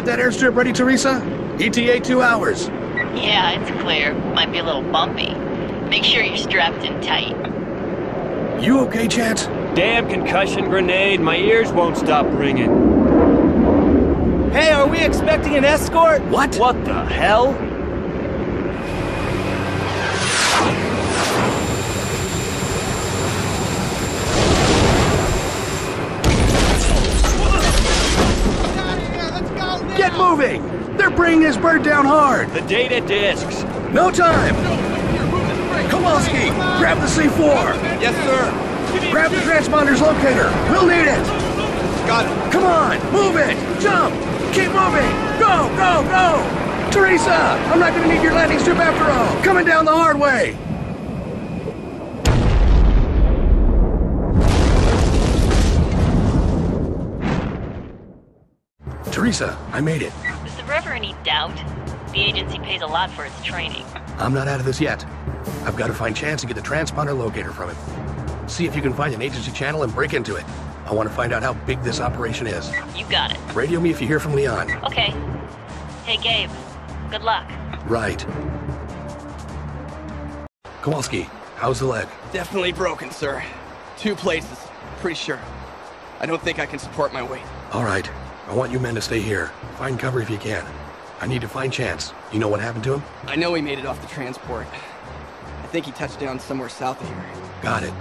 got that airstrip ready, Teresa? ETA two hours. Yeah, it's clear. Might be a little bumpy. Make sure you're strapped in tight. You okay, Chance? Damn concussion grenade, my ears won't stop ringing. Hey, are we expecting an escort? What? What the hell? Moving! They're bringing this bird down hard. The data discs. No time! Kowalski, grab the C4! Yes, sir. Grab the transponder's locator! We'll need it! Got it. Come on, move it! Jump! Keep moving! Go, go, go! Teresa, I'm not gonna need your landing strip after all! Coming down the hard way! Teresa, I made it. Is there ever any doubt? The agency pays a lot for its training. I'm not out of this yet. I've got to find Chance and get the transponder locator from him. See if you can find an agency channel and break into it. I want to find out how big this operation is. You got it. Radio me if you hear from Lian. Okay. Hey, Gabe. Good luck. Right. Kowalski, how's the leg? Definitely broken, sir. Two places. Pretty sure. I don't think I can support my weight. All right. I want you men to stay here. Find cover if you can. I need to find Chance. You know what happened to him? I know he made it off the transport. I think he touched down somewhere south of here. Got it.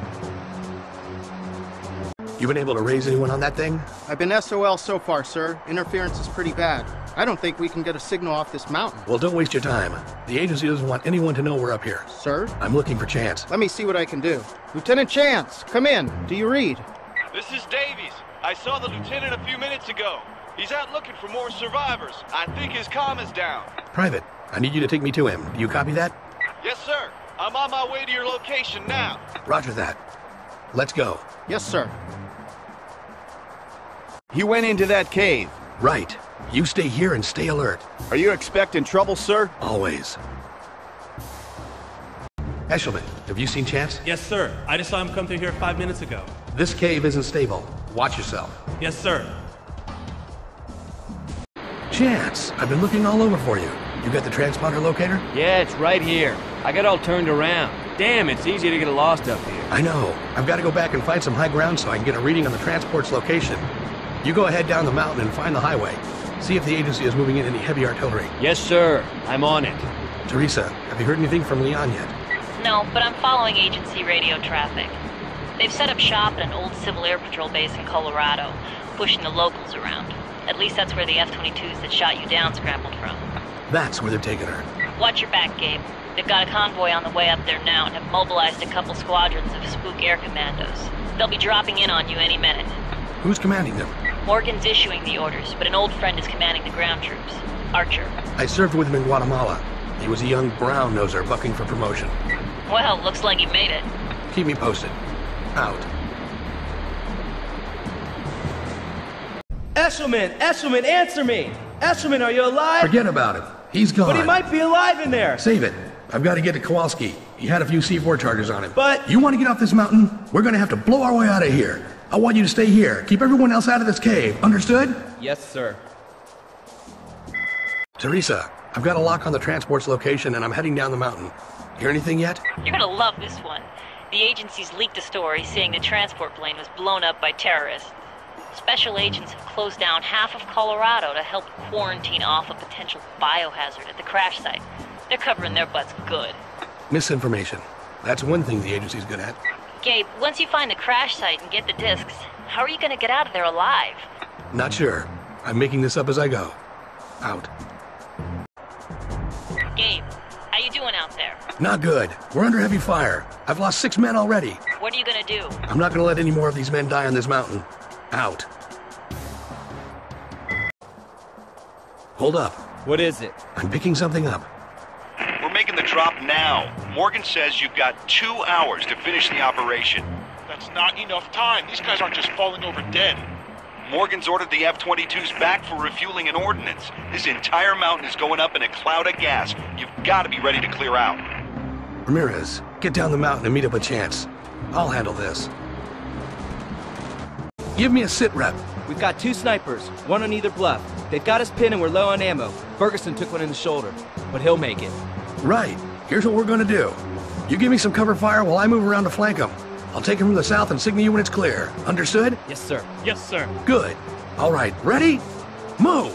You been able to raise anyone on that thing? I've been SOL so far, sir. Interference is pretty bad. I don't think we can get a signal off this mountain. Well, don't waste your time. The agency doesn't want anyone to know we're up here. Sir? I'm looking for Chance. Let me see what I can do. Lieutenant Chance, come in. Do you read? This is Davies. I saw the lieutenant a few minutes ago. He's out looking for more survivors. I think his comm is down. Private, I need you to take me to him. Do you copy that? Yes, sir. I'm on my way to your location now. Roger that. Let's go. Yes, sir. He went into that cave. Right. You stay here and stay alert. Are you expecting trouble, sir? Always. Eshelman, have you seen Chance? Yes, sir. I just saw him come through here five minutes ago. This cave isn't stable. Watch yourself. Yes, sir. Chance, I've been looking all over for you. You got the transponder locator? Yeah, it's right here. I got all turned around. Damn, it's easy to get lost up here. I know. I've got to go back and find some high ground so I can get a reading on the transport's location. You go ahead down the mountain and find the highway. See if the agency is moving in any heavy artillery. Yes, sir. I'm on it. Teresa, have you heard anything from Lian yet? No, but I'm following agency radio traffic. They've set up shop at an old Civil Air Patrol base in Colorado, pushing the locals around. At least that's where the F-22s that shot you down scrambled from. That's where they're taking her. Watch your back, Gabe. They've got a convoy on the way up there now and have mobilized a couple squadrons of spook air commandos. They'll be dropping in on you any minute. Who's commanding them? Morgan's issuing the orders, but an old friend is commanding the ground troops. Archer. I served with him in Guatemala. He was a young brown noser bucking for promotion. Well, looks like you made it. Keep me posted. Out. Eshelman! Eshelman, answer me! Eshelman, are you alive? Forget about him. He's gone. But he might be alive in there! Save it. I've got to get to Kowalski. He had a few C4 charges on him. But- You want to get off this mountain? We're going to have to blow our way out of here. I want you to stay here. Keep everyone else out of this cave. Understood? Yes, sir. Teresa, I've got a lock on the transport's location and I'm heading down the mountain. Hear anything yet? You're gonna love this one. The agency's leaked a story saying the transport plane was blown up by terrorists. Special agents have closed down half of Colorado to help quarantine off a potential biohazard at the crash site. They're covering their butts good. Misinformation. That's one thing the agency's good at. Gabe, once you find the crash site and get the discs, how are you gonna get out of there alive? Not sure. I'm making this up as I go. Out. Gabe, how you doing out there? Not good. We're under heavy fire. I've lost six men already. What are you gonna do? I'm not gonna let any more of these men die on this mountain. Out. Hold up. What is it? I'm picking something up. We're making the drop now. Morgan says you've got two hours to finish the operation. That's not enough time. These guys aren't just falling over dead. Morgan's ordered the F-22s back for refueling and ordnance. This entire mountain is going up in a cloud of gas. You've got to be ready to clear out. Ramirez, get down the mountain and meet up with Chance. I'll handle this. Give me a sit rep. We've got two snipers, one on either bluff. They've got us pinned and we're low on ammo. Ferguson took one in the shoulder, but he'll make it. Right. Here's what we're gonna do. You give me some cover fire while I move around to flank them. I'll take him from the south and signal you when it's clear. Understood? Yes, sir. Yes, sir. Good. All right, ready? Move!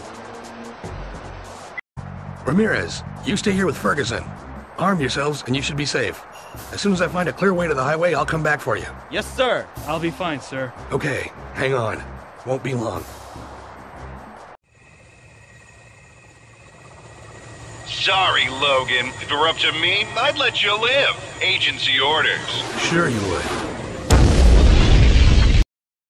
Ramirez, you stay here with Ferguson. Arm yourselves and you should be safe. As soon as I find a clear way to the highway, I'll come back for you. Yes, sir. I'll be fine, sir. Okay, hang on. Won't be long. Sorry, Logan. If it were up to me, I'd let you live. Agency orders. Sure you would.